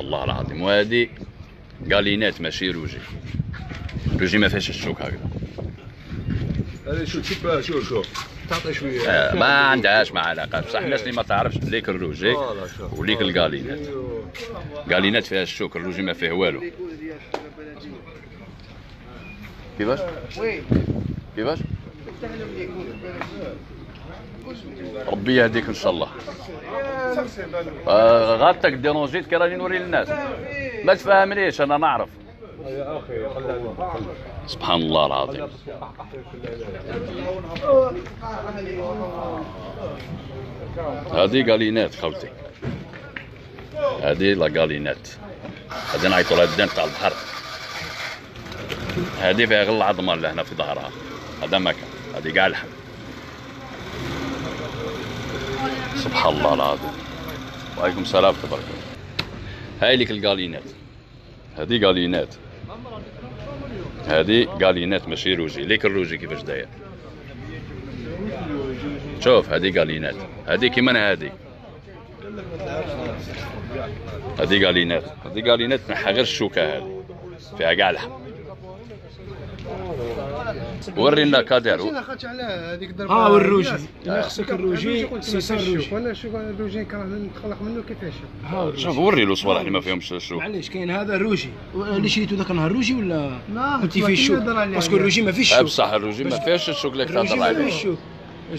الله العظيم. وهذه galinette ماشي rouget. rouget ما فيهاش الشوك هكذا. هذا شوف شوف شوف شوف تعطي شوية. آه ما عندهاش مع علاقة. بصح الناس اللي ما تعرفش ليك ال rouget وليك ال galinette. galinette فيها الشوك ال rouget ما فيه والو. كيفاش؟ كيفاش؟ ربي يهديك إن شاء الله. غلطك ديرونجيت كي راني نوري للناس. ما تفهمنيش أنا نعرف. سبحان الله العظيم. هذه قالينات خالتي. هذه لا قالينات. هذه نعيطوا لها الدين تاع البحر. هذه فيها غير العظمة اللي هنا في ظهرها. هذا ما كان هذه كاع اللحم سبحان الله العظيم وعليكم السلام تبارك الله هاي لك القالينات هذه قالينات هذه قالينات ماشي روجي ليك الروجي كيفاش داير شوف هذه قالينات هذه كيما هذه هذه قالينات هذه قالينات نحى غير الشوكه هذه فيها كاع اللحم ورينا أنا ضربه ها والروجي. خصك الروجي سيسان الروجي. وأنا شوف الروجي كان نتخلق منه كيفاش. ها والروجي. شوف وري له صوالح اللي ما فيهمش الشوك معليش كاين هذا روجي اللي شريتو ذاك النهار روجي ولا لا، قلتي ما فيه كنا الشوك. باسكو الروجي ما فيش آه، شوك. بصح الروجي ما فيهش الشوك اللي الروجي تهضر ما عليه.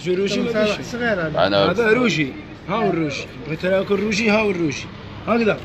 الروجي ما فيش شوك صغير. هذا أنا هذا روجي ها هو الروجي. بغيت ناكل الروجي ها هو الروجي. هكذا.